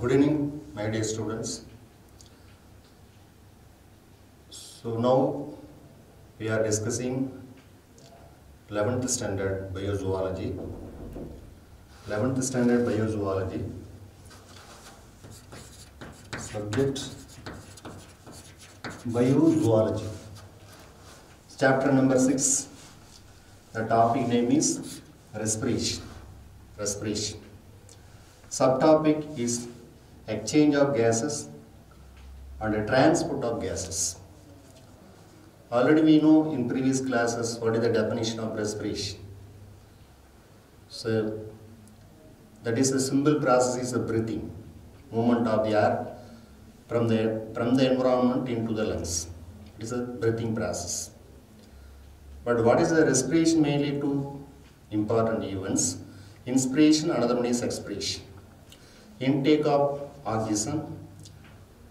Good evening, my dear students. So now we are discussing 11th standard biozoology. 11th standard biozoology. Subject biozoology. Chapter number 6. The topic name is respiration. Respiration. Subtopic is exchange of gases and a transport of gases. Already we know in previous classes what is the definition of respiration. So that is a simple process is a breathing, movement of the air from the from the environment into the lungs. It is a breathing process. But what is the respiration mainly two important events? Inspiration, another one is expiration. Intake of oxygen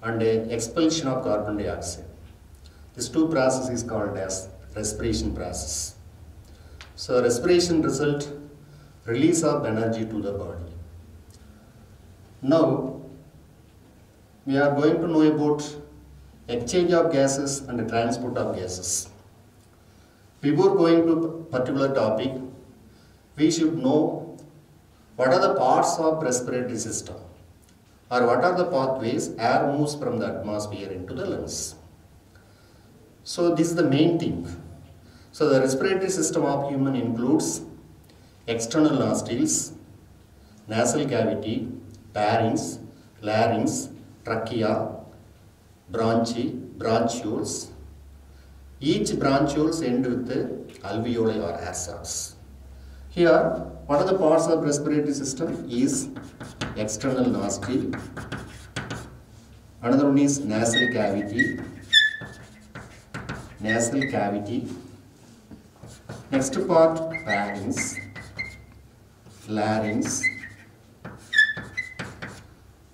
and expulsion of carbon dioxide. This two process is called as respiration process. So respiration result release of energy to the body. Now we are going to know about exchange of gases and the transport of gases. Before going to particular topic, we should know what are the parts of respiratory system or what are the pathways air moves from the atmosphere into the lungs. So this is the main thing. So the respiratory system of human includes external nostrils, nasal cavity, pharynx, larynx, trachea, bronchi, bronchioles. Each bronchioles end with the alveoli or air sacs. Here, what are the parts of respiratory system? Is external nostril. Another one is nasal cavity. Nasal cavity. Next part, pharynx, larynx,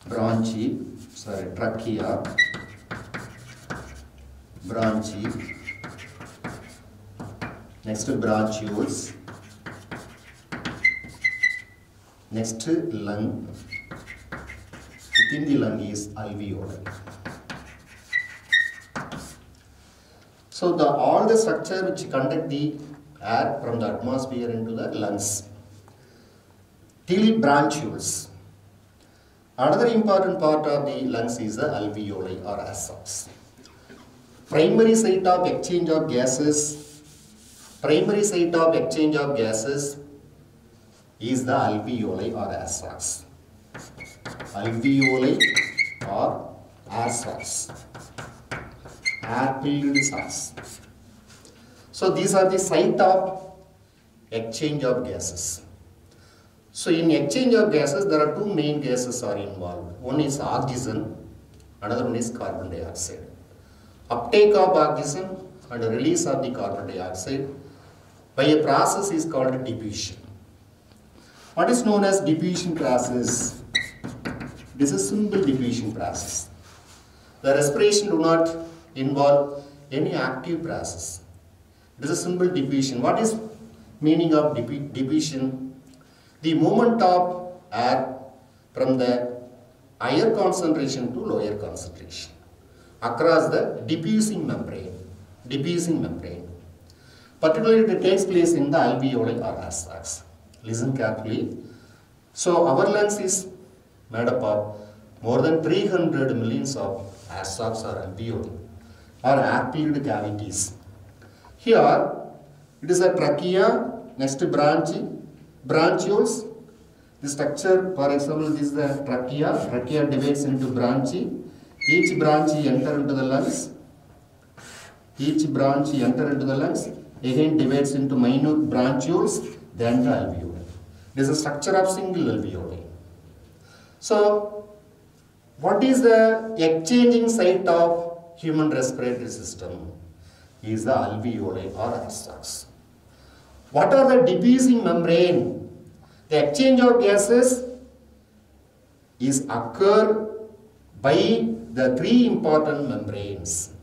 bronchi, sorry, trachea, bronchi. Next, to bronchioles. Next, lung. Within the lung is alveoli. So the all the structure which conduct the air from the atmosphere into the lungs. Till bronchioles. Another important part of the lungs is the alveoli or sacs. Primary site of exchange of gases. Primary site of exchange of gases is the alveoli or sacs. Alveoli or sacs. Air filled sacs. So these are the site of exchange of gases. So in exchange of gases, there are two main gases are involved. One is oxygen, another one is carbon dioxide. Uptake of oxygen and release of the carbon dioxide by a process is called diffusion. What is known as diffusion process? This is simple diffusion process. The respiration do not involve any active process. It is simple diffusion. What is meaning of diffusion? The movement of air from the higher concentration to lower concentration across the diffusing membrane. Diffusing membrane. Particularly it takes place in the alveoli or sacs. Listen carefully. So our lungs is made up of more than 300 millions of sacs or alveoli or air-filled cavities. Here it is a trachea, next branch, bronchioles. The structure, for example, this is the trachea. Trachea divides into bronchi. Each branch enter into the lungs. Each branch enter into the lungs. Again divides into minute bronchioles, then the alveoli. This is a structure of single alveoli. So, what is the exchanging site of human respiratory system? Is the alveoli or air sacs. What are the diffusing membrane? The exchange of gases is occur by the three important membranes.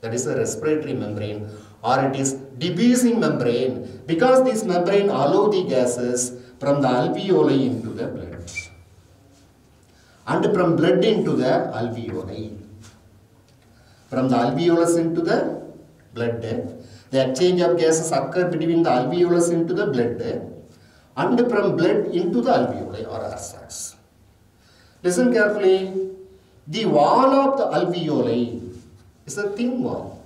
That is the respiratory membrane or it is diffusing membrane because this membrane allow the gases from the alveoli into the blood. and from blood into the alveoli. From the alveolus into the blood, the exchange of gases occur between the alveolus into the blood and from blood into the alveoli or air sacs. Listen carefully. The wall of the alveoli is a thin wall.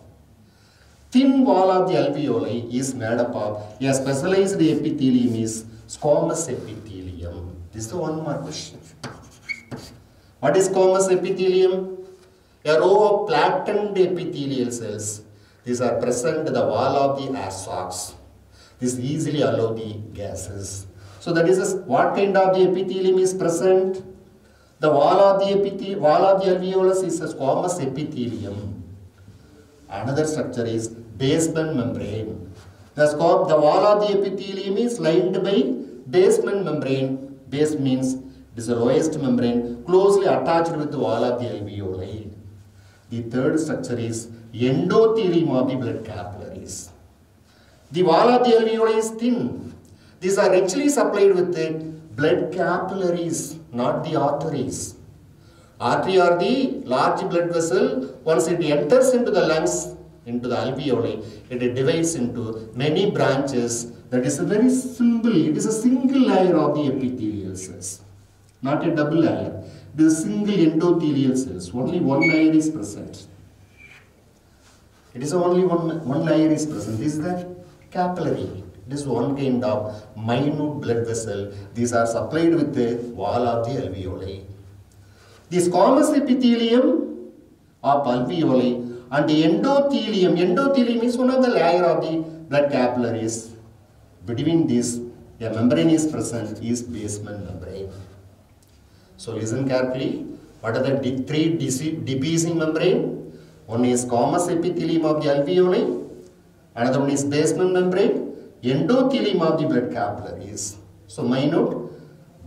Thin wall of the alveoli is made up of a specialized epithelium is squamous epithelium. This is one more question. What is squamous epithelium? A row of flattened epithelial cells. These are present in the wall of the air sacs. This easily allow the gases. So that is what kind of the epithelium is present? The wall of the epithelium, wall of the alveolus is a squamous epithelium. Another structure is basement membrane. The scope, the wall of the epithelium is lined by basement membrane. Base means it is lowest membrane closely attached with the wall of the alveoli. The third structure is endothelium of the blood capillaries. The wall of the alveoli is thin. These are richly supplied with the blood capillaries, not the arteries. Artery are the large blood vessel. Once it enters into the lungs, into the alveoli, it divides into many branches. That is a very simple, it is a single layer of the epithelial cells, not a double layer. It is a single endothelial cells. Only one layer is present. It is only one, one layer is present. This is the capillary. It is one kind of minute blood vessel. These are supplied with the wall of the alveoli. The squamous epithelium of alveoli and the endothelium. Endothelium is one of the layer of the blood capillaries. Between these, a membrane is present, is basement membrane. So listen carefully. What are the three diffusing membrane? One is squamous epithelium of the alveoli. Another one is basement membrane. Endothelium of the blood capillaries. So minute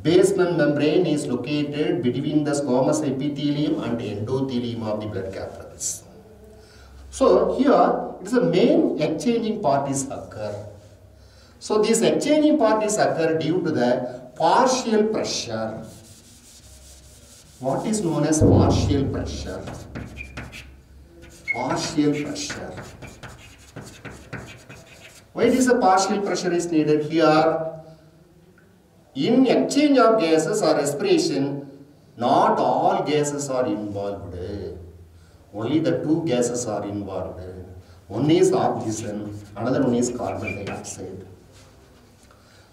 basement membrane is located between the squamous epithelium and endothelium of the blood capillaries. So here it is the main exchanging parties occur. So these exchanging parties occur due to the partial pressure. What is known as partial pressure? Partial pressure. Why this a partial pressure is needed here? In exchange of gases or respiration, not all gases are involved. Only the two gases are involved. One is oxygen, another one is carbon dioxide.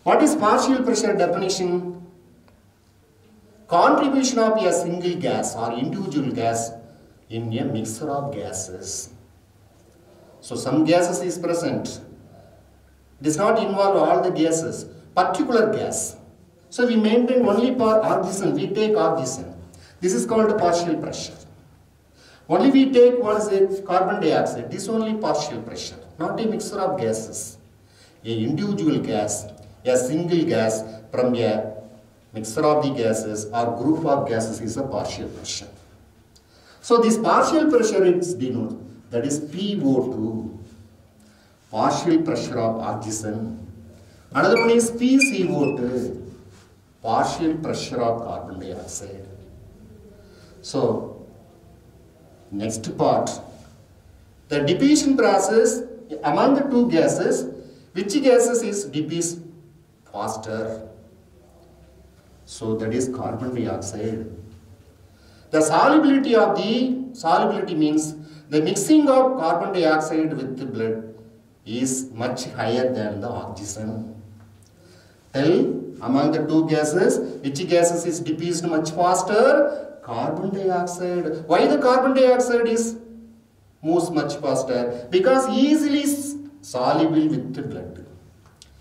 What is partial pressure definition? Contribution of a single gas or individual gas in a mixture of gases. So some gases is present. It does not involve all the gases, particular gas. So we maintain only for oxygen, we take oxygen. This is called partial pressure. Only we take what is it? Carbon dioxide. This only partial pressure, not a mixture of gases. A individual gas, a single gas from a mixture of the gases or group of gases is a partial pressure. So this partial pressure is denoted, that is PO2, partial pressure of oxygen. Another one is PCO2, partial pressure of carbon dioxide. So, next part, the diffusion process among the two gases, which gases is diffuse faster? So that is carbon dioxide. The solubility of the, solubility means the mixing of carbon dioxide with the blood is much higher than the oxygen. Tell among the two gases, which gases is diffused much faster? Carbon dioxide. Why the carbon dioxide is moves much faster? Because easily soluble with the blood.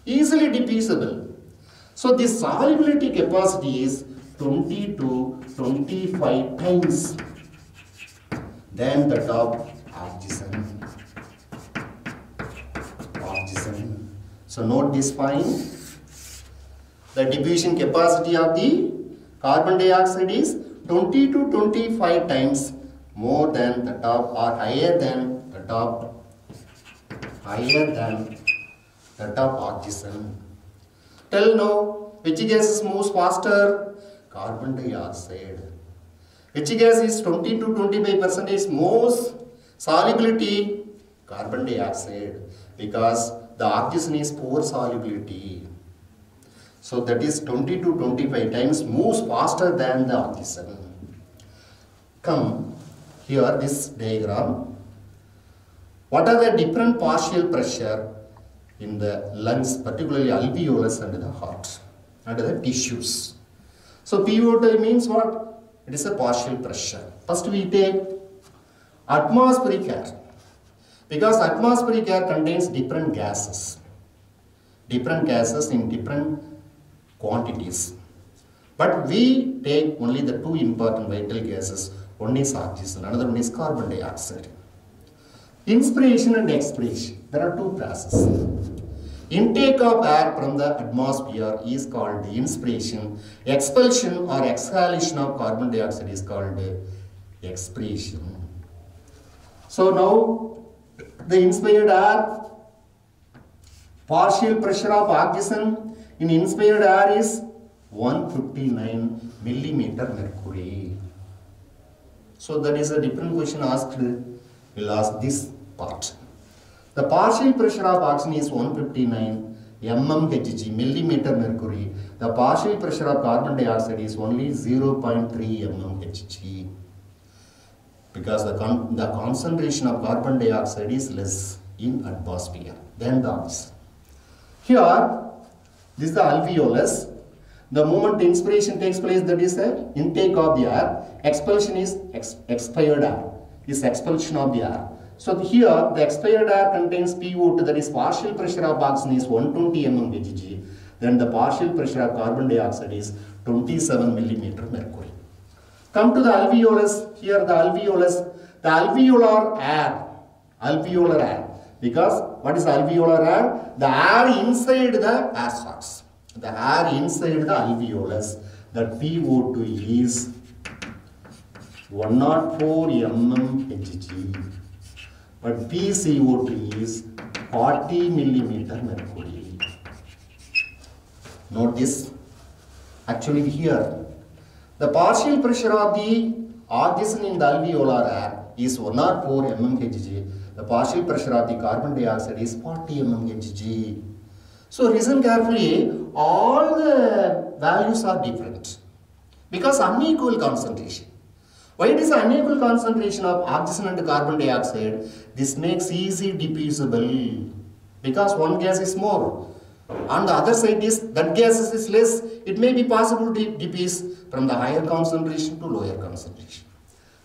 Easily diffusible. So the solubility capacity is 20 to 25 times than that of. Oxygen. So note this point. The diffusion capacity of the carbon dioxide is 20 to 25 times more than the top or higher than the top higher than the top oxygen. Tell now which gases moves faster? Carbon dioxide. Which gas is 20 to 25 percent most solubility? Carbon dioxide because the oxygen is poor solubility. So that is 20 to 25 times moves faster than the oxygen. Come here this diagram. What are the different partial pressure in the lungs, particularly alveolus and the heart and the tissues. So PO2 means what? It is a partial pressure. First we take atmospheric air because atmospheric air contains different gases. Different gases in different quantities. But we take only the two important vital gases. One is oxygen, another one is carbon dioxide. Inspiration and expiration. There are two processes. Intake of air from the atmosphere is called inspiration. Expulsion or exhalation of carbon dioxide is called expiration. So now the inspired air, partial pressure of oxygen in inspired air is 159 millimeter mercury. So that is a different question asked. We'll ask this part. The partial pressure of oxygen is 159 mmHg, millimeter mercury. The partial pressure of carbon dioxide is only 0.3 mmHg. Because the, con the concentration of carbon dioxide is less in atmosphere than the oxygen. Here, this is the alveolus. The moment inspiration takes place, that is the intake of the air. Expulsion is ex expired air, is expulsion of the air. So here the expired air contains PO2 that is partial pressure of oxygen is 120 mm mmHg. Then the partial pressure of carbon dioxide is 27 millimeter mercury. Come to the alveolus. Here the alveolus, the alveolar air, alveolar air. Because what is alveolar air? The air inside the air sacs. The air inside the alveolus. That PO2 is 104 mmHg but PCO2 is 40 millimeter mercury. Note this. Actually here, the partial pressure of the oxygen in the alveolar air is 104 mmHg. The partial pressure of the carbon dioxide is 40 mmHg. So listen carefully, all the values are different because unequal concentration. Why it is unequal concentration of oxygen and carbon dioxide? This makes easy diffusible because one gas is more. On the other side is that gas is less. It may be possible to diffuse from the higher concentration to lower concentration.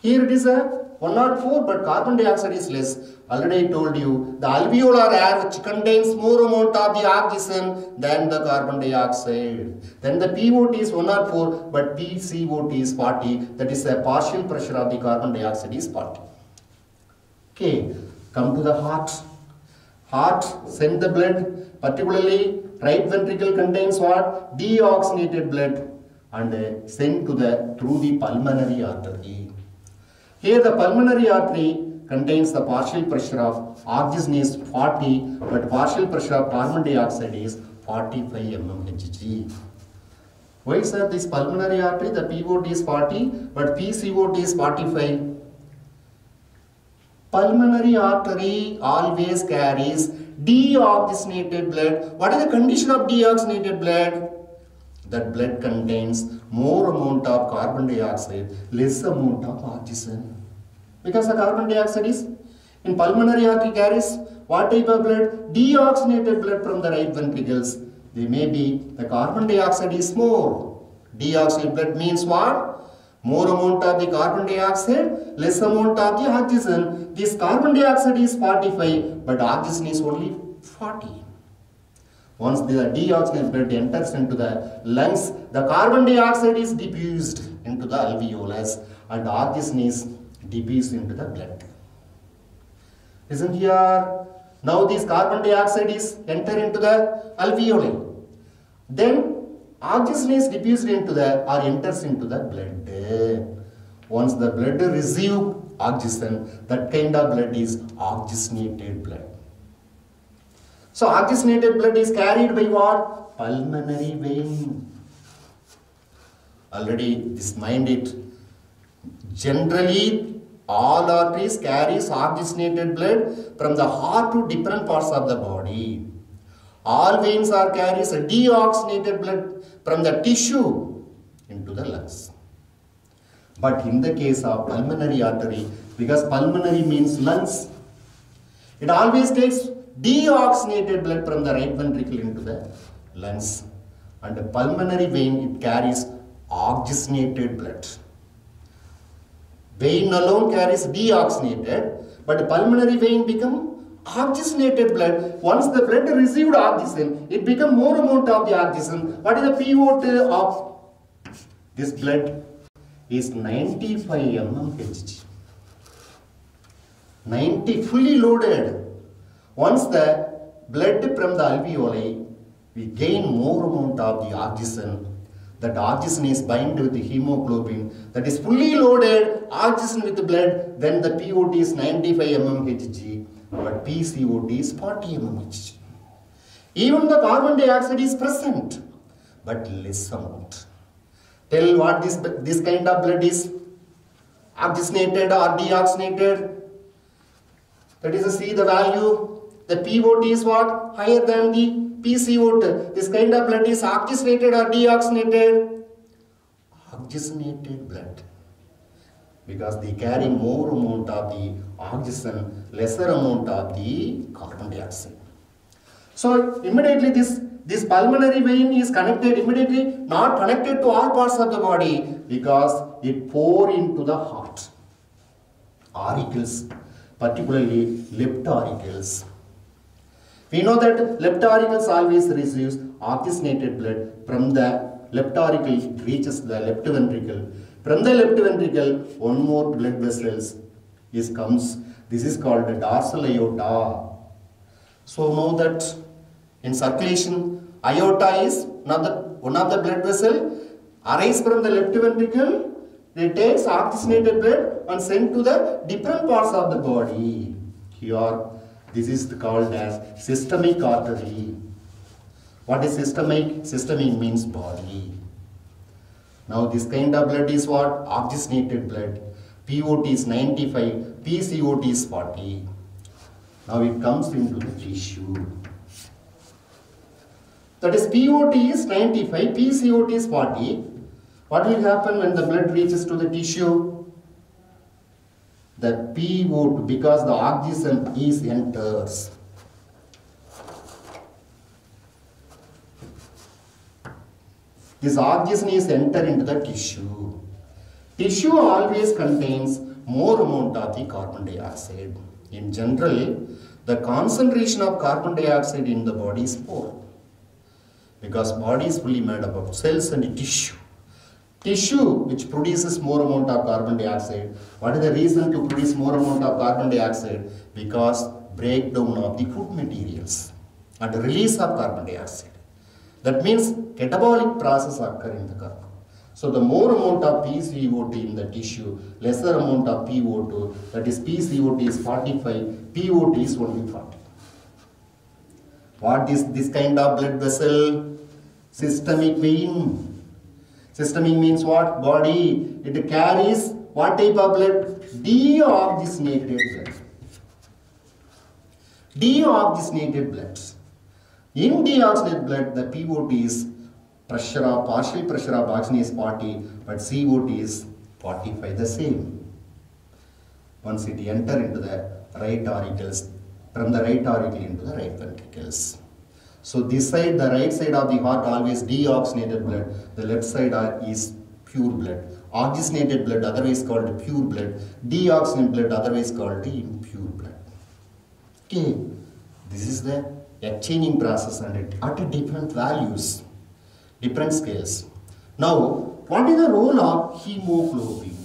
Here it is a 104 but carbon dioxide is less. Already I told you the alveolar air which contains more amount of the oxygen than the carbon dioxide. Then the PO2 is 104 but PCO2 is 40 that is the partial pressure of the carbon dioxide is 40. Okay, come to the heart. Heart send the blood particularly right ventricle contains what? Deoxygenated blood and uh, send to the through the pulmonary artery. Here the pulmonary artery contains the partial pressure of oxygen is 40 but partial pressure of carbon dioxide is 45 mmHg. Why sir this pulmonary artery the PO2 is 40 but PCO2 is 45? Pulmonary artery always carries deoxygenated blood. What is the condition of deoxygenated blood? That blood contains more amount of carbon dioxide, less amount of oxygen. Because the carbon dioxide is in pulmonary artery carries what type of blood? Deoxygenated blood from the right ventricles. They may be the carbon dioxide is more. Deoxygenated blood means what? More amount of the carbon dioxide, less amount of the oxygen. This carbon dioxide is 45, but oxygen is only 40. Once the deoxygenated blood enters into the lungs, the carbon dioxide is diffused into the alveolus and oxygen is diffused into the blood. Isn't here? Now this carbon dioxide is enter into the alveoli. Then oxygen is diffused into the or enters into the blood. Once the blood receive oxygen, that kind of blood is oxygenated blood. So oxygenated blood is carried by what? Pulmonary vein. Already this mind it. Generally, all arteries carries oxygenated blood from the heart to different parts of the body. All veins are carries deoxygenated blood from the tissue into the lungs. But in the case of pulmonary artery, because pulmonary means lungs, it always takes deoxygenated blood from the right ventricle into the lungs. And the pulmonary vein, it carries oxygenated blood. Vein alone carries deoxygenated, but pulmonary vein become oxygenated blood. Once the blood received oxygen, it become more amount of the oxygen. What is the pivot of this blood? Is 95 mmHg. 90 fully loaded. Once the blood from the alveoli, we gain more amount of the oxygen that oxygen is bind with the hemoglobin that is fully loaded oxygen with the blood then the PO2 is 95 mmHg but PCO2 is 40 mmHg. Even the carbon dioxide is present but less amount. Tell what this, this kind of blood is oxygenated or deoxygenated. That is see the value. The PO2 is what? Higher than the PCO2. This kind of blood is oxygenated or deoxygenated? Oxygenated blood. Because they carry more amount of the oxygen, lesser amount of the carbon dioxide. So immediately this, this pulmonary vein is connected immediately, not connected to all parts of the body because it pour into the heart. Auricles, particularly left auricles we know that left auricles always receives oxygenated blood from the left auricle reaches the left ventricle. From the left ventricle, one more blood vessels is comes. This is called the dorsal aorta. So know that in circulation, aorta is another one of the blood vessel arise from the left ventricle. They takes oxygenated blood and sent to the different parts of the body. Here this is called as systemic artery. What is systemic? Systemic means body. Now this kind of blood is what? Oxygenated blood. PO2 is 95, PCO2 is 40. Now it comes into the tissue. That is PO2 is 95, PCO2 is 40. What will happen when the blood reaches to the tissue? The P would because the oxygen is enters. This oxygen is enter into the tissue. Tissue always contains more amount of the carbon dioxide. In general, the concentration of carbon dioxide in the body is poor because body is fully made up of cells and tissue tissue which produces more amount of carbon dioxide. What is the reason to produce more amount of carbon dioxide? Because breakdown of the food materials and release of carbon dioxide. That means catabolic process occur in the carbon. So the more amount of PCO2 in the tissue, lesser amount of PO2, that is PCO2 is 45, PO2 is only 40. What is this kind of blood vessel? Systemic vein Systemic means what? Body. It carries what type of blood? Deoxygenated blood. native blood. In deoxygenated blood, the PO2 is pressure of partial pressure of oxygen is 40, but CO2 is 45, the same. Once it enter into the right auricles, from the right auricle into the right ventricles. So this side, the right side of the heart always deoxygenated blood. The left side is pure blood. Oxygenated blood otherwise called pure blood. Deoxygenated blood otherwise called impure blood. Okay. This is the exchanging process and it at different values, different scales. Now, what is the role of hemoglobin?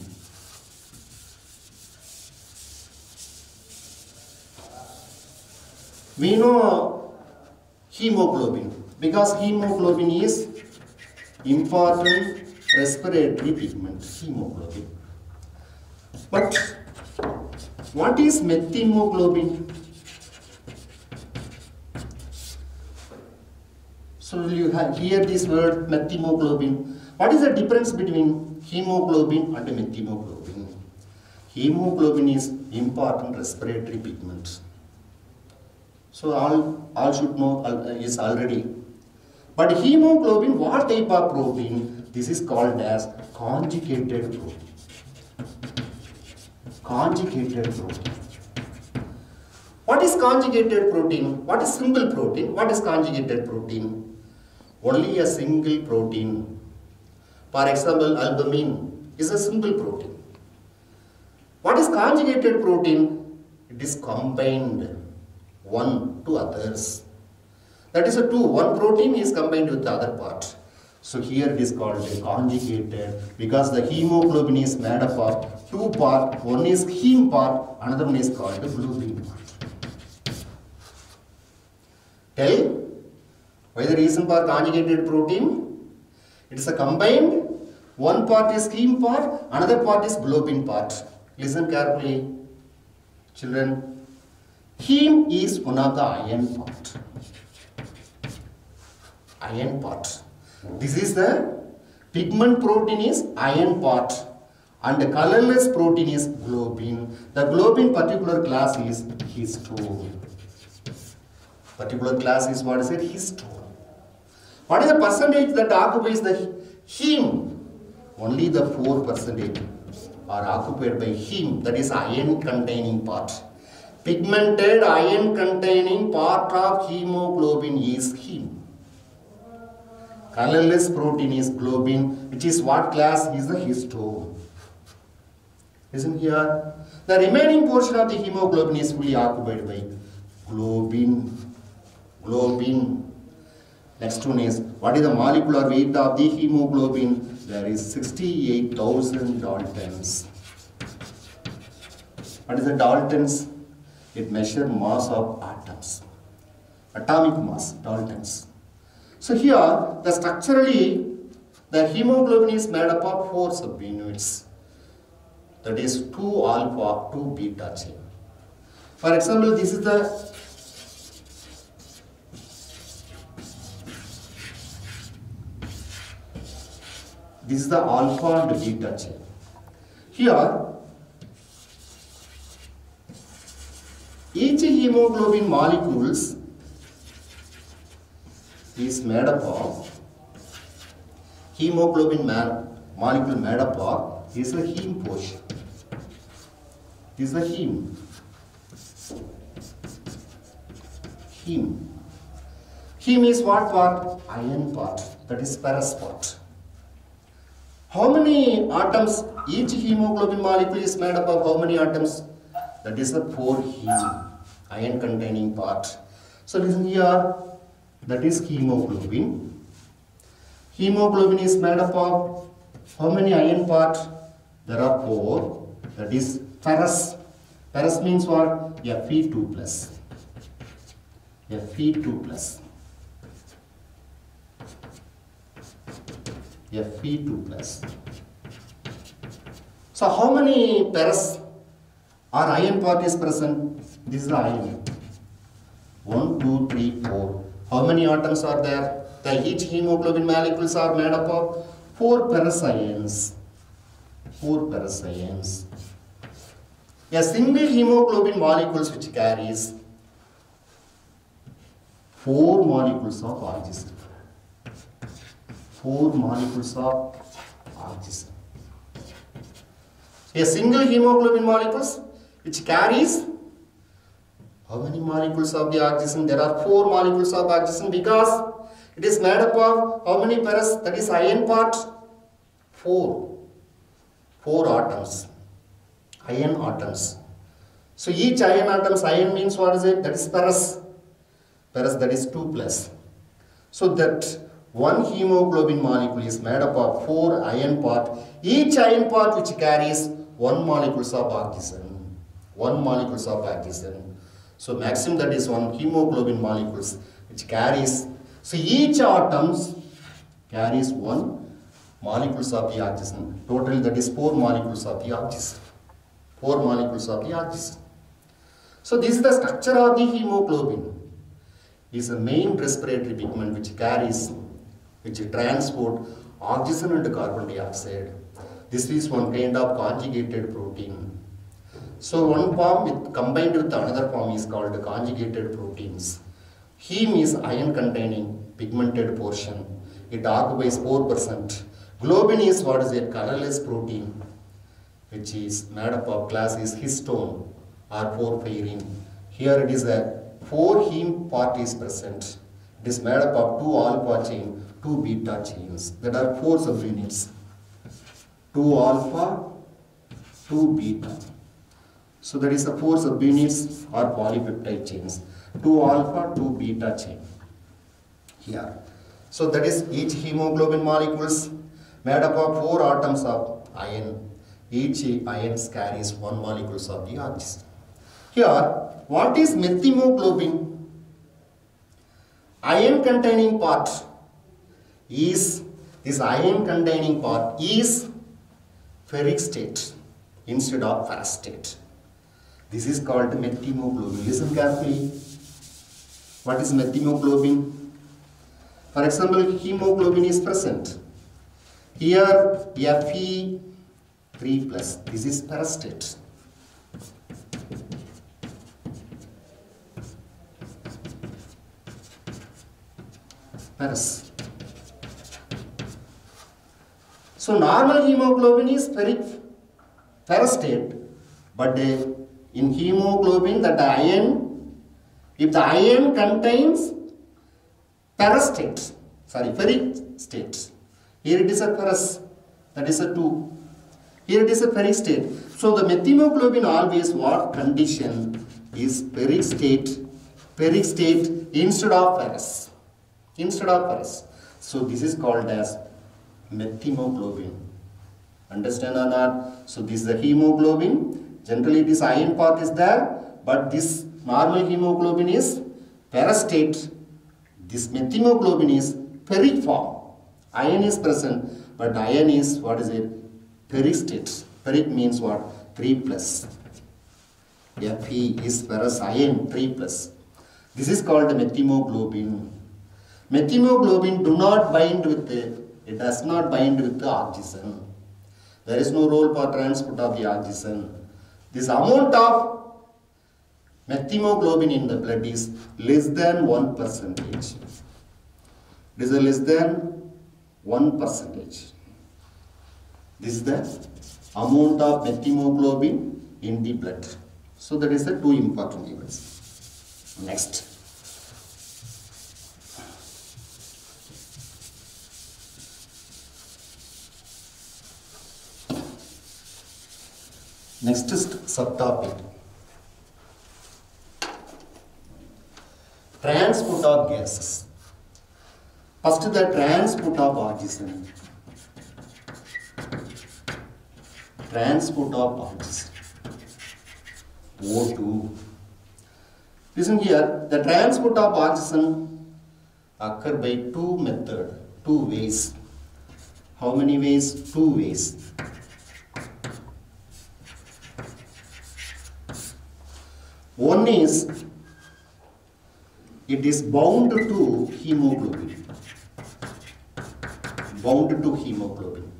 We know hemoglobin. Because hemoglobin is important respiratory pigment hemoglobin. But what is methemoglobin so you hear this word methemoglobin what is the difference between hemoglobin and methemoglobin hemoglobin is important respiratory pigment. So all, all should know uh, is already. But hemoglobin, what type of protein? This is called as conjugated protein. Conjugated protein. What is conjugated protein? What is simple protein? What is conjugated protein? Only a single protein. For example, albumin is a simple protein. What is conjugated protein? It is combined one to others. That is a two. One protein is combined with the other part. So here it is called a conjugated because the hemoglobin is made up of two part. One is heme part, another one is called the globin part. Tell why the reason for conjugated protein? It is a combined. One part is heme part, another part is globin part. Listen carefully, children. Heme is one of the iron part. Iron part. This is the pigment protein is iron part and the colorless protein is globin. The globin particular class is histone. Particular class is what is it? Histone. What is the percentage that occupies the heme? Only the 4 percentage are occupied by heme, that is iron containing part. Pigmented iron containing part of hemoglobin is heme. Colorless protein is globin, which is what class is the histone. Listen here. The remaining portion of the hemoglobin is fully occupied by globin. Globin. Next one is what is the molecular weight of the hemoglobin? There is 68,000 Daltons. What is the Daltons? It measures mass of atoms. Atomic mass, Daltons. So here, the structurally, the hemoglobin is made up of four subunits. That is 2 alpha, 2 beta chain. For example, this is the This is the alpha and beta chain. Here, each hemoglobin molecules is made up of hemoglobin molecule made up of is a heme portion. Is the heme. Heme. Heme is what part? Iron part. That is ferrous part. How many atoms each hemoglobin molecule is made up of? How many atoms? That is the four heme, iron containing part. So listen here, that is hemoglobin. Hemoglobin is made up of how many iron part? There are four. That is ferrous. Ferrous means what? Fe2 plus. Fe2 plus. Fe2 plus. So how many pairs or iron part is present? This is the iron. 1, 2, 3, 4. How many atoms are there? The each hemoglobin molecules are made up of 4 ferrous 4 ferrous. A single hemoglobin molecules which carries 4 molecules of oxygen. 4 molecules of oxygen. A single hemoglobin molecules which carries how many molecules of the oxygen? There are 4 molecules of oxygen because it is made up of how many pairs? That is iron part? 4. 4 atoms. Iron atoms. So each iron atoms, iron means what is it? That is ferrous. Ferrous that is 2 plus. So that one hemoglobin molecule is made up of four iron part. Each iron part which carries one molecules of oxygen. One molecules of oxygen. So maximum that is one hemoglobin molecules which carries. So each atoms carries one molecules of the oxygen. Totally that is four molecules of the oxygen. Four molecules of the oxygen. So this is the structure of the hemoglobin. It is a main respiratory pigment which carries which transport oxygen and carbon dioxide. This is one kind of conjugated protein. So one form with, combined with another form is called conjugated proteins. Heme is iron containing pigmented portion. It occupies 4%. Globin is what is a colorless protein which is made up of class is histone or porphyrin. Here it is a 4 heme part is present. It is made up of 2 alpha chain, 2 beta chains. There are 4 subunits. 2 alpha, 2 beta. So that is the 4 subunits or polypeptide chains. 2 alpha, 2 beta chain. Here. So that is each hemoglobin molecules made up of 4 atoms of iron. Each iron carries 1 molecules of the oxygen. Here, what is methemoglobin? Iron containing part is, this iron containing part is ferric state instead of ferrous state. This is called methemoglobin. Listen carefully. What is methemoglobin? For example, hemoglobin is present. Here Fe 3 plus. This is ferrous state. Ferrous. So normal hemoglobin is ferric ferrous state, but uh, in hemoglobin that the iron, if the iron contains state, sorry, ferric state, here it is a ferrous, that is a 2. Here it is a ferric state. So the methemoglobin always what condition is ferric state, ferric state instead of ferrous, instead of ferrous. So this is called as methemoglobin. Understand or not? So this is the hemoglobin. Generally this iron part is there, but this normal hemoglobin is ferrous state. This methemoglobin is ferric form. Iron is present, but iron is what is it? Ferric state. Ferric means what? 3 plus. Fe is ferrous iron 3 plus. This is called methemoglobin. Methemoglobin do not bind with the, it does not bind with the oxygen. There is no role for transport of the oxygen. This amount of methemoglobin in the blood is less than 1 percentage. It is less than 1 percentage. This is the amount of methemoglobin in the blood. So that is the two important events. Next. Next is subtopic. Transport of gases. First the transport of oxygen. Transport of oxygen. O2. Listen here, the transport of oxygen occur by two method, two ways. How many ways? Two ways. One is it is bound to hemoglobin. Bound to hemoglobin.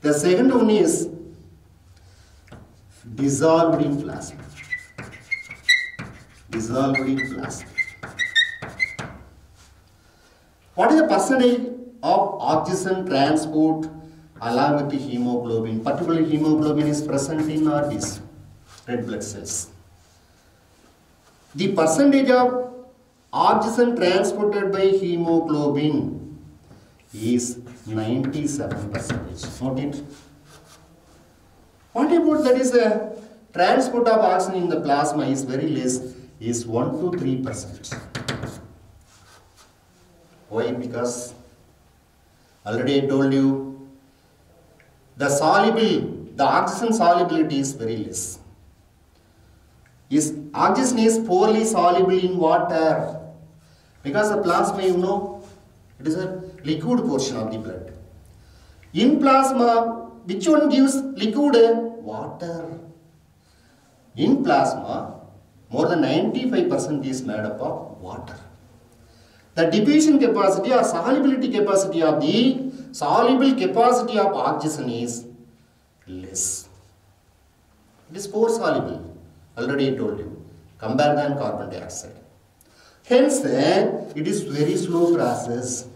The second one is dissolved in plasma. Dissolved in plasma. What is the percentage of oxygen transport along with the hemoglobin? Particularly hemoglobin is present in our red blood cells. The percentage of oxygen transported by hemoglobin is 97 percentage. Note it. What about that is the transport of oxygen in the plasma is very less, is 1 to 3 percent. Why? Because already I told you the soluble, the oxygen solubility is very less. Is oxygen is poorly soluble in water because the plasma, you know, it is a liquid portion of the blood. In plasma, which one gives liquid? Water. In plasma, more than 95% is made up of water. The diffusion capacity or solubility capacity of the soluble capacity of oxygen is less. It is poor soluble. Already told you. Compare than carbon dioxide. Hence, uh, it is very slow process.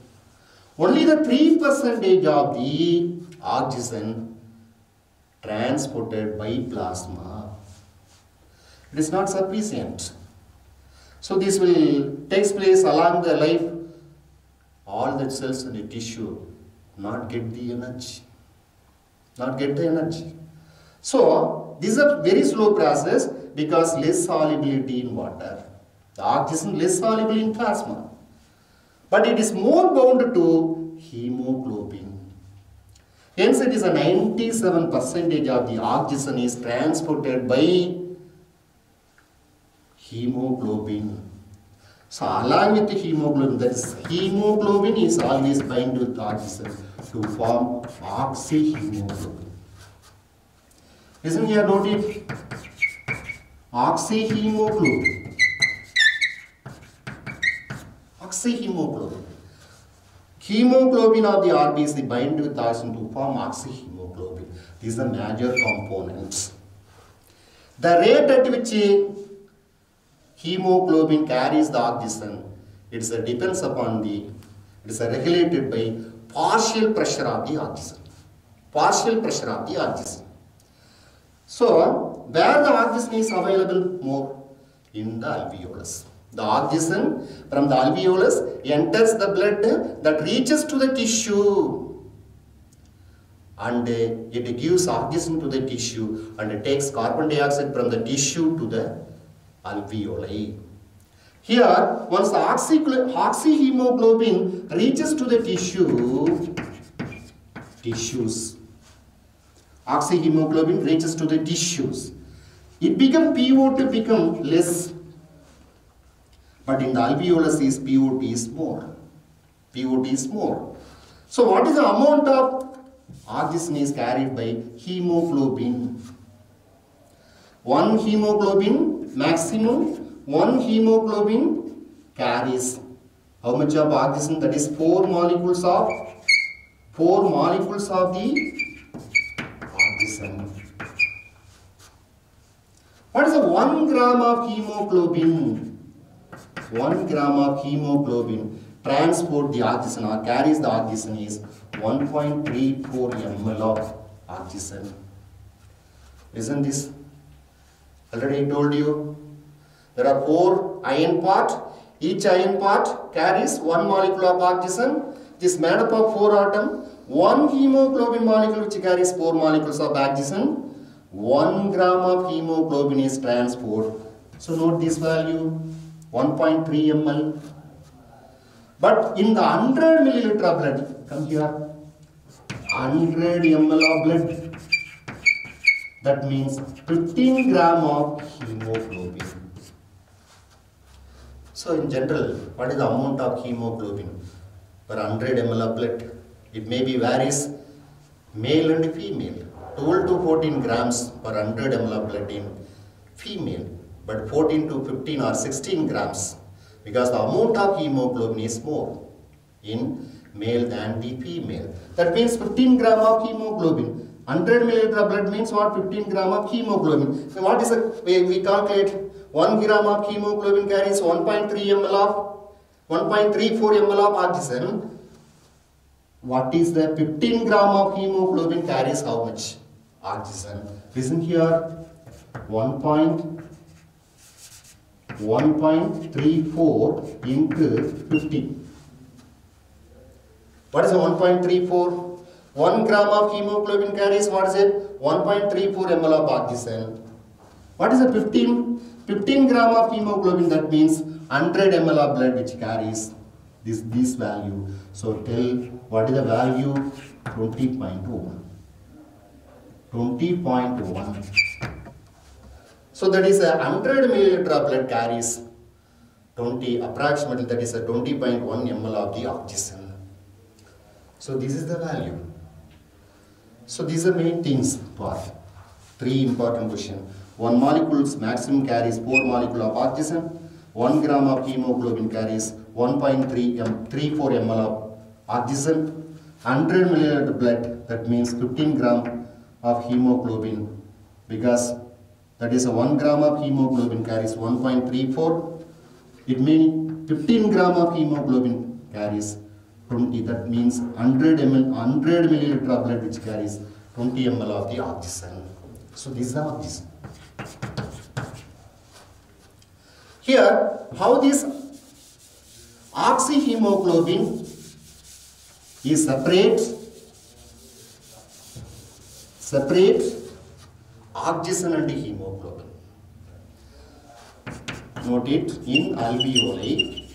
Only the 3 percentage of the oxygen transported by plasma. It is not sufficient. So this will takes place along the life. All the cells in the tissue not get the energy. Not get the energy. So this is a very slow process because less solubility in water. The oxygen less soluble in plasma. But it is more bound to hemoglobin. Hence it is a 97 percentage of the oxygen is transported by hemoglobin. So along with the hemoglobin, that is hemoglobin is always bind with oxygen to form oxyhemoglobin. Listen here, note it. Oxyhemoglobin. Oxyhemoglobin. Hemoglobin of the RBC bind with oxygen to form oxyhemoglobin. These are major components. The rate at which hemoglobin carries the oxygen, it a uh, depends upon the, it is uh, regulated by partial pressure of the oxygen. Partial pressure of the oxygen. So, where the oxygen is available more? In the alveolus. The oxygen from the alveolus enters the blood that reaches to the tissue and uh, it gives oxygen to the tissue and it takes carbon dioxide from the tissue to the alveoli. Here, once the oxy oxyhemoglobin reaches to the tissue, tissues, oxyhemoglobin reaches to the tissues, it become PO2 become less. But in the alveolus is PO2 is more. PO2 is more. So what is the amount of oxygen is carried by hemoglobin? One hemoglobin maximum, one hemoglobin carries how much of oxygen? That is four molecules of four molecules of the What is the 1 gram of hemoglobin? 1 gram of hemoglobin transport the oxygen or carries the oxygen is 1.34 ml of oxygen. Isn't this? Already I told you. There are four iron part. Each iron part carries one molecule of oxygen. This made up of four atom. One hemoglobin molecule which carries four molecules of oxygen. 1 gram of hemoglobin is transport. So note this value 1.3 ml. But in the 100 milliliter of blood, come here, 100 ml of blood, that means 15 gram of hemoglobin. So in general, what is the amount of hemoglobin per 100 ml of blood? It may be varies male and female. 12 to 14 grams per 100 ml of blood in female, but 14 to 15 or 16 grams because the amount of hemoglobin is more in male than the female. That means 15 gram of hemoglobin. 100 milliliter of blood means what? 15 gram of hemoglobin. So what is it? We, we calculate 1 gram of hemoglobin carries 1.3 ml of 1.34 ml of oxygen. What is the 15 gram of hemoglobin carries how much? Oxygen. Listen here. 1. 1.34 into 50. What is a 1.34? 1 gram of hemoglobin carries what is it? 1.34 ml of oxygen. What is a 15? 15 gram of hemoglobin that means 100 ml of blood which carries this, this value. So tell what is the value? 20.1. 20.1. So that is a 100 milliliter of blood carries 20 approximately that is a 20.1 ml of the oxygen. So this is the value. So these are main things for three important question. One molecule's maximum carries 4 molecule of oxygen. 1 gram of hemoglobin carries 1.3 m 34 ml of oxygen. 100 milliliter blood that means 15 gram of hemoglobin because That is a 1 gram of hemoglobin carries 1.34. It means 15 gram of hemoglobin carries 20. That means 100 ml, 100 milliliter of blood which carries 20 ml of the oxygen. So this is the oxygen. Here, how this oxyhemoglobin is separate, separate oxygen and hemoglobin. Note it in alveoli.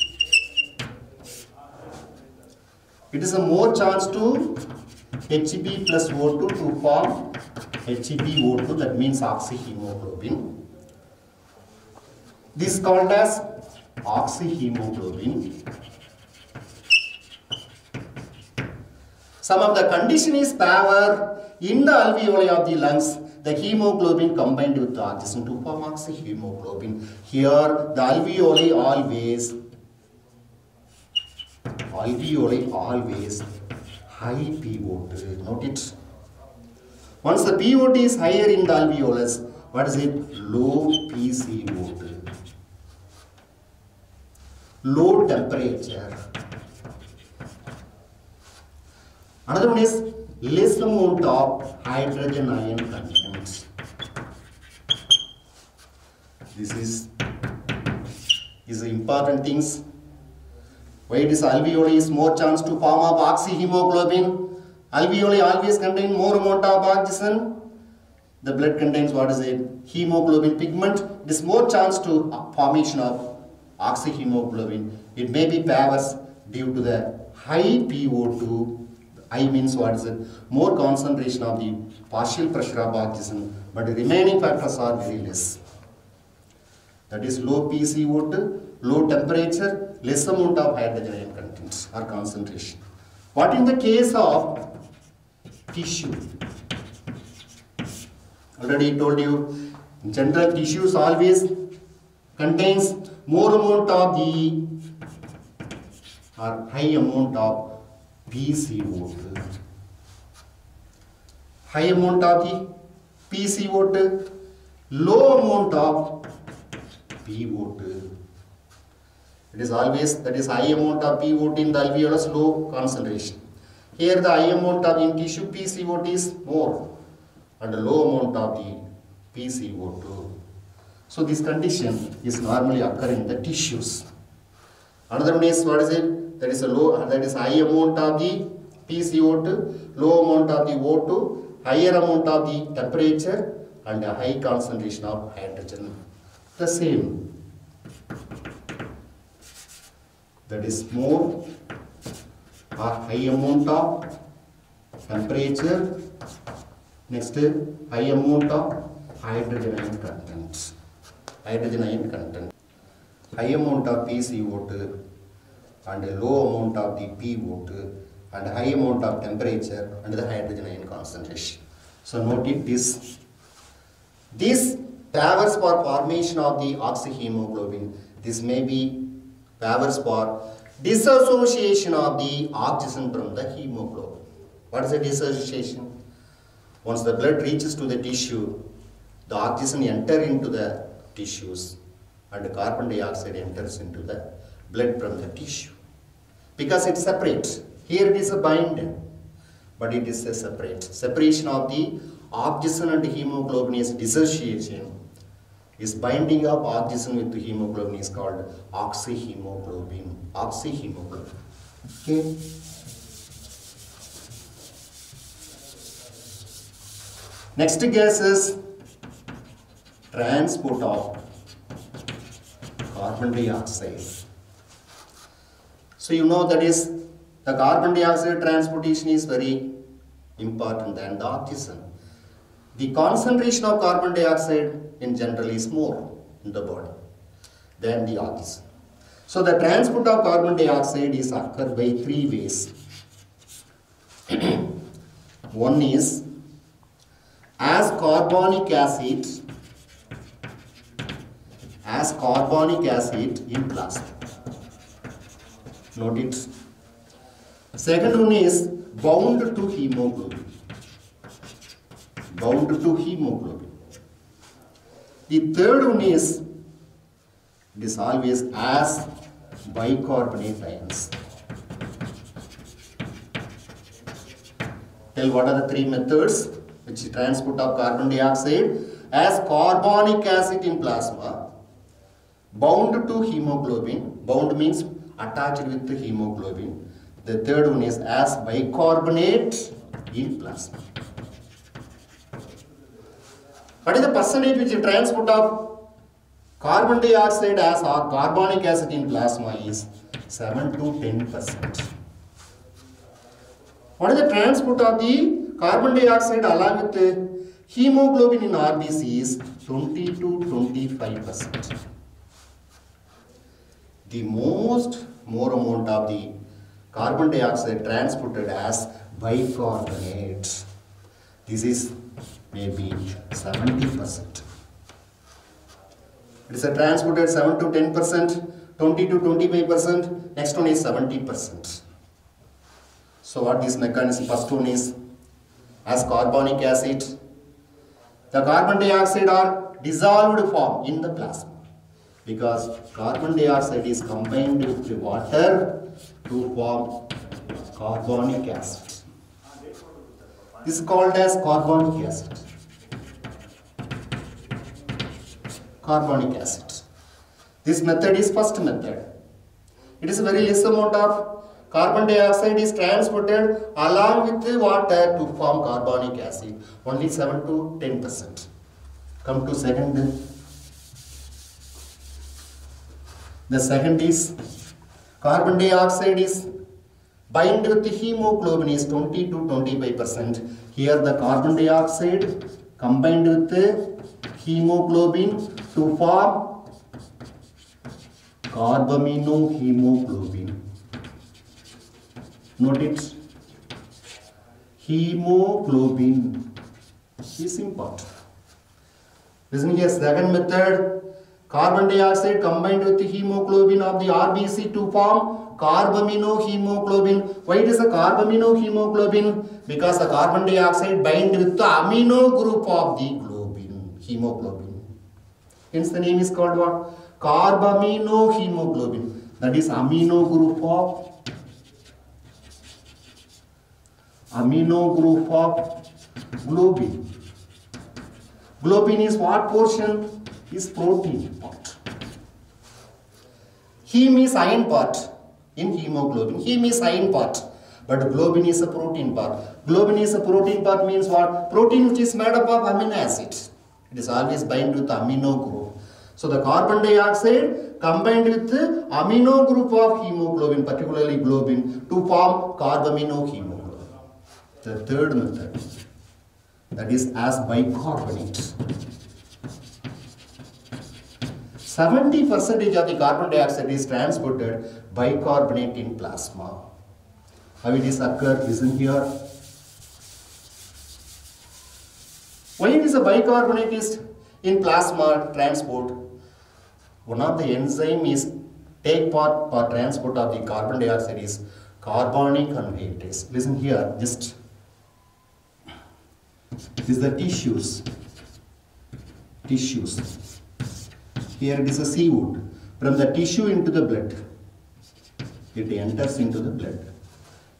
It is a more chance to Hb plus O2 to form HbO2 that means oxyhemoglobin. This is called as oxyhemoglobin. Some of the condition is power in the alveoli of the lungs, the hemoglobin combined with the oxygen to form oxyhemoglobin. Here the alveoli always, alveoli always high PO2. Note it. Once the PO2 is higher in the alveolus, what is it? Low PCO2. Low temperature. Another one is less amount of hydrogen ion content. This is is important things. Why it is alveoli is more chance to form of oxyhemoglobin. Alveoli always contain more amount of oxygen. The blood contains what is it? Hemoglobin pigment. It is more chance to formation of oxyhemoglobin. It may be powers due to the high PO2 I means what is it? More concentration of the partial pressure of oxygen, but the remaining factors are very less. That is low PCO2, low temperature, less amount of hydrogen ion content or concentration. What in the case of tissue? Already told you, general tissues always contains more amount of the or high amount of PCO2. High amount of the PCO2, low amount of PO2. It is always that is high amount of PO2 in the alveolus, low concentration. Here the high amount of in tissue PCO2 is more and low amount of the PCO2. So this condition is normally occurring in the tissues. Another one is what is it? That is a low that is high amount of the PCO2, low amount of the O2, higher amount of the temperature and a high concentration of hydrogen. The same. That is more or high amount of temperature. Next, high amount of hydrogen ion content. Hydrogen ion content. High amount of PCO2 and low amount of the PO2 and high amount of temperature and the hydrogen ion concentration. So note it this. This powers for formation of the oxyhemoglobin. This may be powers for dissociation of the oxygen from the hemoglobin. What is the dissociation? Once the blood reaches to the tissue, the oxygen enter into the tissues and carbon dioxide enters into the blood from the tissue. Because it separates. Here it is a bind, but it is a separate. Separation of the oxygen and hemoglobin is dissociation. Is binding of oxygen with the hemoglobin is called oxyhemoglobin. Oxyhemoglobin. Okay. Next gas is transport of carbon dioxide. So you know that is the carbon dioxide transportation is very important than the oxygen. The concentration of carbon dioxide in general is more in the body than the oxygen. So the transport of carbon dioxide is occurred by three ways. One is as carbonic acid as carbonic acid in plasma. Note it. Second one is bound to hemoglobin. Bound to hemoglobin. The third one is, is always as bicarbonate ions. Tell what are the three methods which transport of carbon dioxide as carbonic acid in plasma bound to hemoglobin. Bound means attached with the hemoglobin. The third one is as bicarbonate in plasma. What is the percentage which transport of carbon dioxide as or carbonic acid in plasma is 7 to 10 percent. What is the transport of the carbon dioxide along with the hemoglobin in RBC is 20 to 25 percent. The most more amount of the carbon dioxide transported as bicarbonate. This is maybe 70 percent. It is a transported 7 to 10 percent, 20 to 25 percent. Next one is 70 percent. So what this mechanism? First one is as carbonic acid. The carbon dioxide are dissolved form in the plasma because carbon dioxide is combined with the water to form carbonic acid. This is called as carbonic acid. Carbonic acid. This method is first method. It is a very less amount of carbon dioxide is transported along with the water to form carbonic acid. Only 7 to 10 percent. Come to second. The second is carbon dioxide is bind with hemoglobin is 20 to 25 percent. Here the carbon dioxide combined with hemoglobin to form carbaminohemoglobin. Note it. Hemoglobin is important. Listen here, second method. Carbon dioxide combined with hemoglobin of the RBC to form carbaminohemoglobin. Why it is a carbaminohemoglobin? Because the carbon dioxide bind with the amino group of the globin, hemoglobin. Hence the name is called what? Carbaminohemoglobin. That is amino group of amino group of globin. Globin is what portion? Is protein part. Heme is iron part in hemoglobin. Heme is iron part. But globin is a protein part. Globin is a protein part means what? Protein which is made up of amino acids. It is always bind with amino group. So the carbon dioxide combined with the amino group of hemoglobin, particularly globin, to form carbaminohemoglobin. The third method, that is as bicarbonate. 70 percentage of the carbon dioxide is transported bicarbonate in plasma. How it is occurred? Listen here. Why it is a bicarbonate is in plasma transport? One of the enzyme is take part for transport of the carbon dioxide is carbonic anhydrase. Listen here, just this is the tissues. Tissues. Here it is a seawood. From the tissue into the blood, it enters into the blood.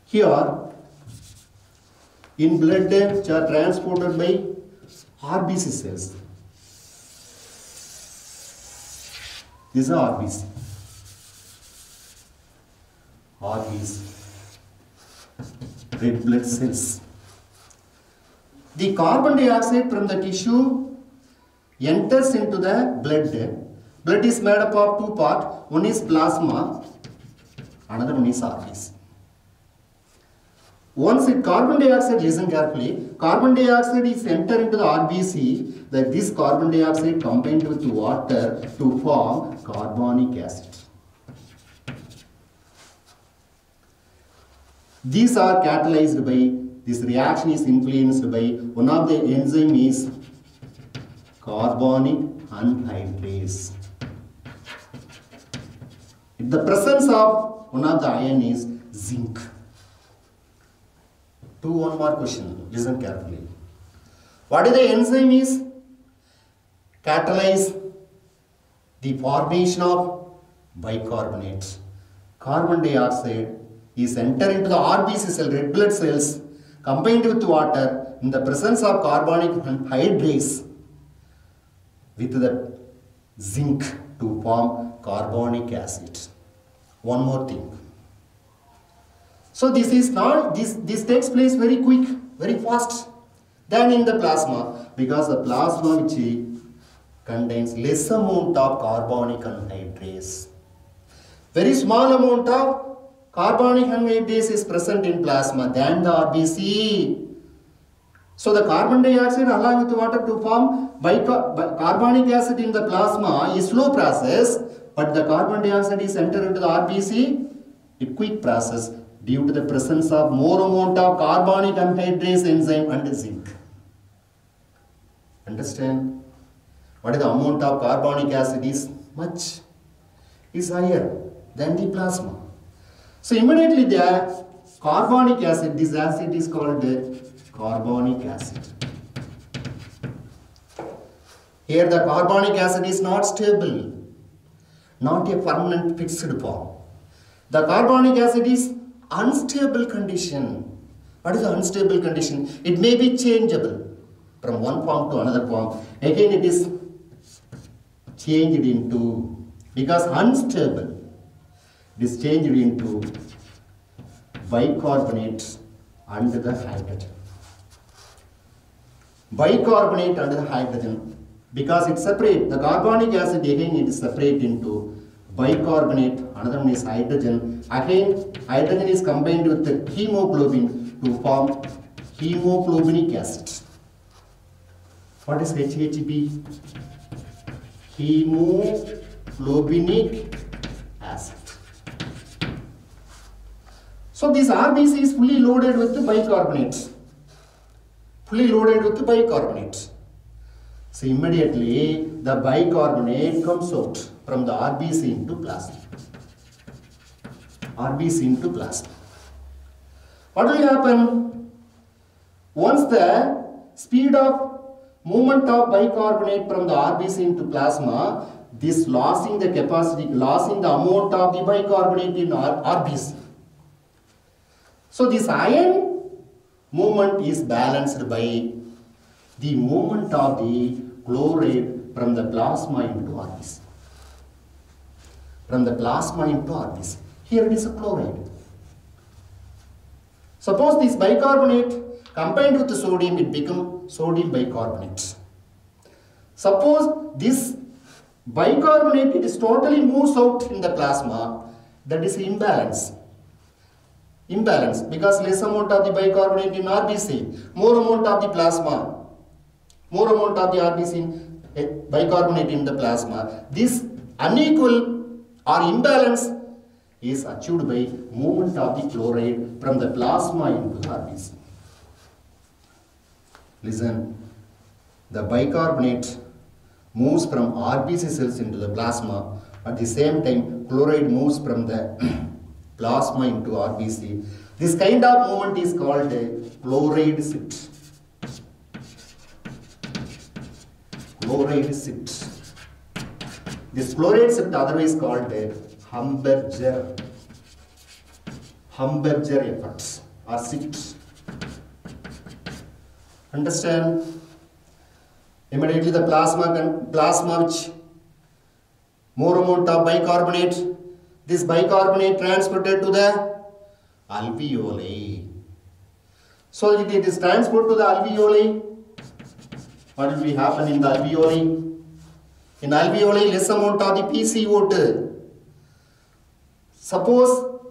Here, in blood, which are transported by RBC cells. These are RBC. RBC. Red blood cells. The carbon dioxide from the tissue enters into the blood. Blood is made up of two parts. One is plasma, another one is RBC. Once it carbon dioxide, listen carefully, carbon dioxide is enter into the RBC, that this carbon dioxide combined with water to form carbonic acid. These are catalyzed by, this reaction is influenced by, one of the enzyme is carbonic anhydrase. The presence of one of the ion is zinc. To one more question, listen carefully. What is the enzyme is? catalyze the formation of bicarbonates. Carbon dioxide is enter into the RBC cell, red blood cells, combined with water in the presence of carbonic anhydrase with the zinc to form carbonic acid. One more thing. So this is not, this, this takes place very quick, very fast than in the plasma because the plasma which contains less amount of carbonic anhydrase. Very small amount of carbonic anhydrase is present in plasma than the RBC. So the carbon dioxide along with water to form bica- bi- carbonic acid in the plasma is slow process, but the carbon dioxide is entered into the RBC, quick process due to the presence of more amount of carbonic anhydrase enzyme and zinc. Understand? What is the amount of carbonic acid is much is higher than the plasma. So immediately the carbonic acid, this acid is called the carbonic acid. Here the carbonic acid is not stable, not a permanent fixed form. The carbonic acid is unstable condition. What is the unstable condition? It may be changeable from one form to another form. Again it is changed into, because unstable, it is changed into bicarbonate under the hydrogen. Bicarbonate under the hydrogen because it's separate. The carbonic acid again it is separate into bicarbonate, another one is hydrogen. Again, hydrogen is combined with the hemoglobin to form hemoglobinic acid. What is HHB? Hemoglobinic acid. So this RBC is fully loaded with the bicarbonates. Fully loaded with the bicarbonates. So immediately the bicarbonate comes out from the RBC into plasma. RBC into plasma. What will happen? Once the speed of movement of bicarbonate from the RBC into plasma, this losing the capacity, losing the amount of the bicarbonate in RBC. So this ion movement is balanced by the movement of the chloride from the plasma into RBC. From the plasma into RBC. Here it is a chloride. Suppose this bicarbonate combined with the sodium, it becomes sodium bicarbonate. Suppose this bicarbonate it is totally moves out in the plasma, that is imbalance. Imbalance because less amount of the bicarbonate in RBC, more amount of the plasma, more amount of the RBC in eh, bicarbonate in the plasma. This unequal or imbalance is achieved by movement of the chloride from the plasma into the RBC. Listen, the bicarbonate moves from RBC cells into the plasma. At the same time, chloride moves from the plasma into RBC. This kind of movement is called a chloride shift. Chloride shift. This chloride shift otherwise called the Hamburger. Hamburger effects or shifts. Understand? Immediately the plasma, con- plasma which more amount of bicarbonate, this bicarbonate transported to the alveoli. So it is transported to the alveoli. What will be happen in the alveoli? In alveoli, less amount of the PCO2. Suppose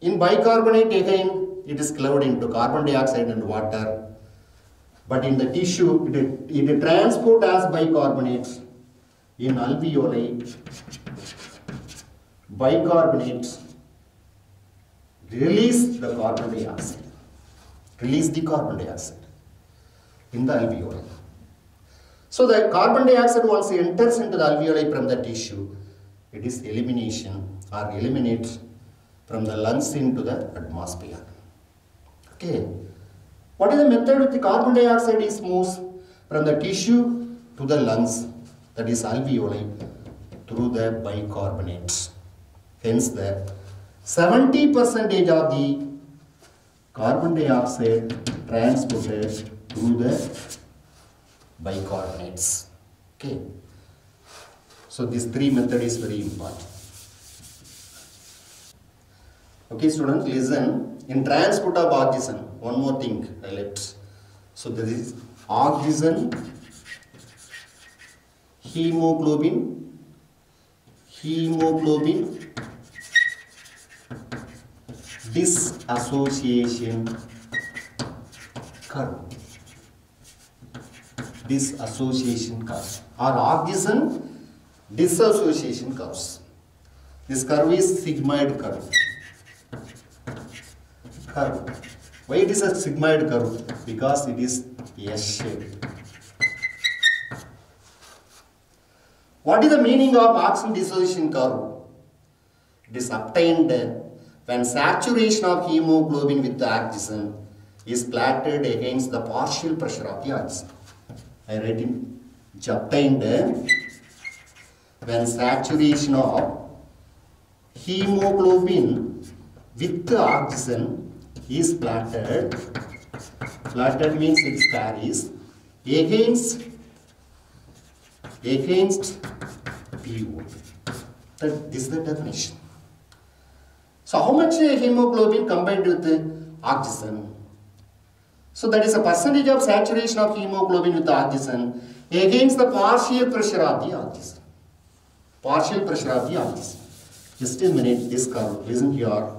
in bicarbonate again, it is clouded into carbon dioxide and water. But in the tissue, it, it transport as bicarbonates. In alveoli, bicarbonates release the carbon dioxide. Release the carbon dioxide in the alveoli. So the carbon dioxide once enters into the alveoli from the tissue, it is elimination or eliminates from the lungs into the atmosphere. Okay. What is the method with the carbon dioxide is moves from the tissue to the lungs that is alveoli through the bicarbonates. Hence the 70 percentage of the carbon dioxide transported through the bicarbonates. Okay. So this three method is very important. Okay students, listen. In transport of oxygen, one more thing I left. So this is oxygen, hemoglobin, hemoglobin, dissociation curve. Dissociation curve or oxygen dissociation curves. This curve is sigmoid curve. Curve. Why it is a sigmoid curve? Because it is S-shaped. What is the meaning of oxygen dissociation curve? It is obtained when saturation of hemoglobin with the oxygen is platted against the partial pressure of the oxygen. I write in obtained when saturation of hemoglobin with oxygen is platted. Platted means it carries against against PO. That this is the definition. So how much hemoglobin combined with the oxygen? So that is a percentage of saturation of hemoglobin with the oxygen against the partial pressure of the oxygen. Partial pressure of the oxygen. Just a minute, this curve, listen here.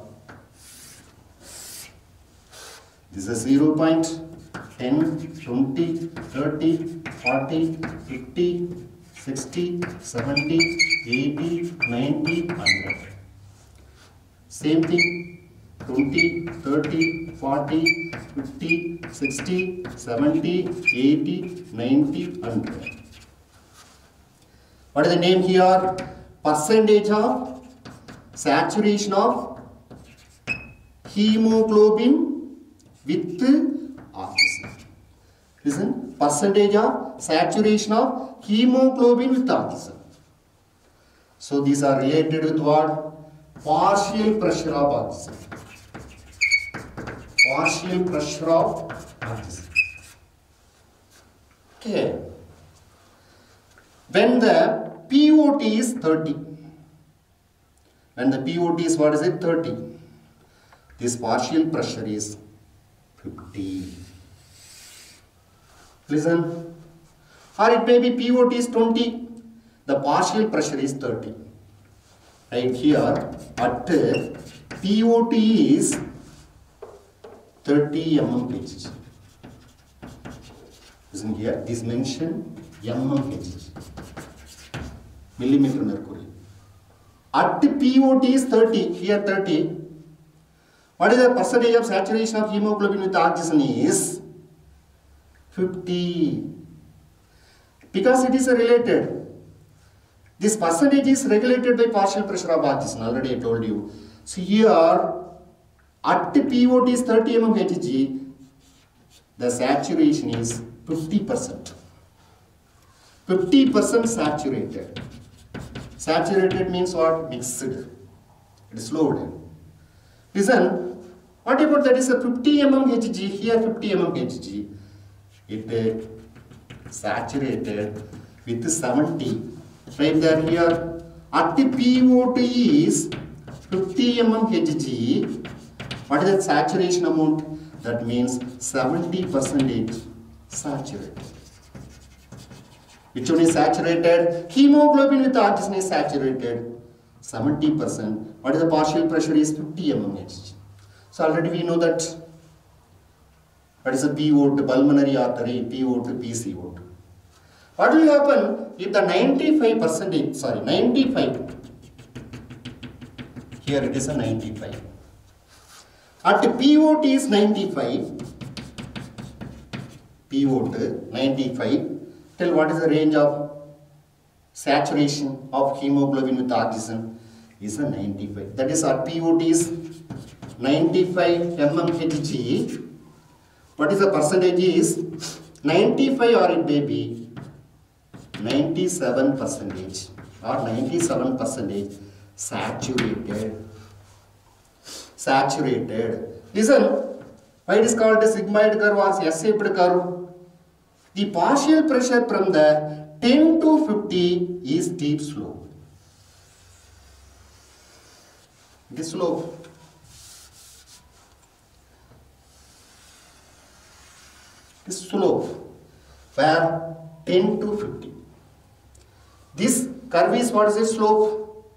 This is 0 0.10, 20, 30, 40, 50, 60, 70, 80, 90, 100. Same thing 20, 30, 40, 50, 60, 70, 80, 90, 100. What is the name here? Percentage of saturation of hemoglobin with oxygen. Listen, percentage of saturation of hemoglobin with oxygen. So these are related with what? Partial pressure of oxygen. Partial pressure of. Okay. When the PO2 is 30. When the PO2 is what is it? 30. This partial pressure is 50. Listen. Or it may be PO2 is 20. The partial pressure is 30. Right here at uh, PO2 is 30 mm Hg. Listen here, this mention mm Hg. Millimeter mercury. At the PO2 is 30, here 30. What is the percentage of saturation of hemoglobin with oxygen is 50. Because it is related. This percentage is regulated by partial pressure of oxygen, already I told you. So here, at the PO2 is 30 mm Hg, the saturation is 50%. 50% saturated. Saturated means what? Mixed. It is lowered. Listen, what about that is a 50 mm Hg, here 50 mm Hg. It uh, saturated with 70. Right there here, at the PO2 is 50 mm Hg. What is that saturation amount? That means 70 percentage saturated. Which one is saturated? Hemoglobin with oxygen is saturated 70%. What is the partial pressure is 50 mmHg. So already we know that what is a PO2 pulmonary artery, PO2, PCO2. What will happen if the 95 percentage, sorry, 95, here it is a 95. At PO2 is 95, PO2 95, tell what is the range of saturation of hemoglobin with oxygen is a 95. That is our PO2 is 95 mmHg. What is the percentage is 95 or it may be 97 percentage or 97 percentage saturated. Saturated. Listen, why it is called a sigmoid curve or S-shaped curve? The partial pressure from the 10 to 50 is steep slope. This slope. This slope where 10 to 50. This curve is what is the slope?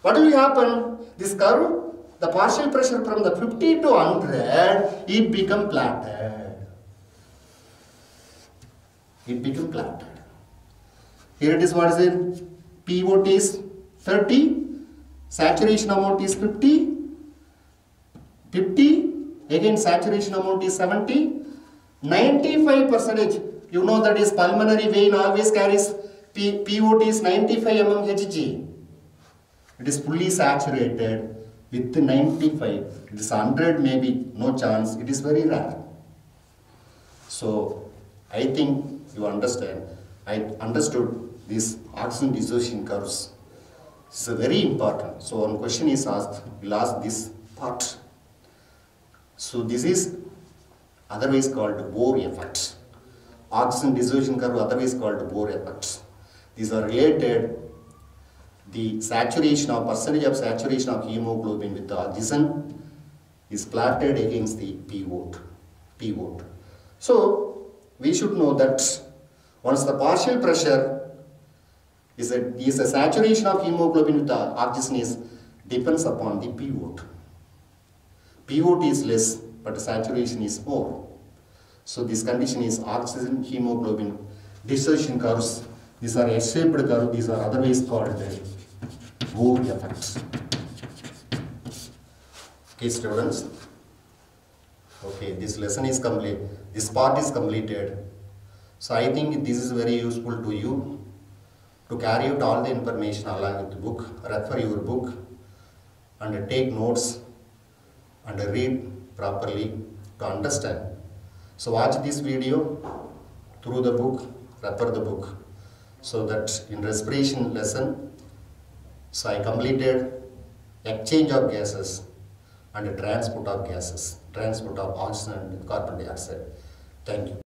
What will happen? This curve, the partial pressure from the 50 to 100, it become platted. It become platted. Here it is what is it? PO2 is 30, saturation amount is 50, 50, again saturation amount is 70, 95 percentage. You know that is pulmonary vein always carries P, PO2 is 95 mm Hg. It is fully saturated with 95. this 100 maybe, no chance. It is very rare. So I think you understand. I understood these oxygen dissociation curves. This is very important. So one question is asked, we'll ask this part. So this is otherwise called Bohr effect. Oxygen dissociation curve otherwise called Bohr effect. These are related the saturation of percentage of saturation of hemoglobin with the oxygen is plotted against the PO2. P vote. So we should know that once the partial pressure is a, is a saturation of hemoglobin with the oxygen is depends upon the PO2. P vote is less but the saturation is more. So this condition is oxygen hemoglobin dissociation curves. These are S-shaped curves. These are otherwise called Bohr effects. Okay, students. Okay, this lesson is complete. This part is completed. So I think this is very useful to you to carry out all the information along with the book, refer your book and take notes and read properly to understand. So watch this video through the book, refer the book so that in respiration lesson so I completed exchange of gases and transport of gases, transport of oxygen and carbon dioxide. Thank you.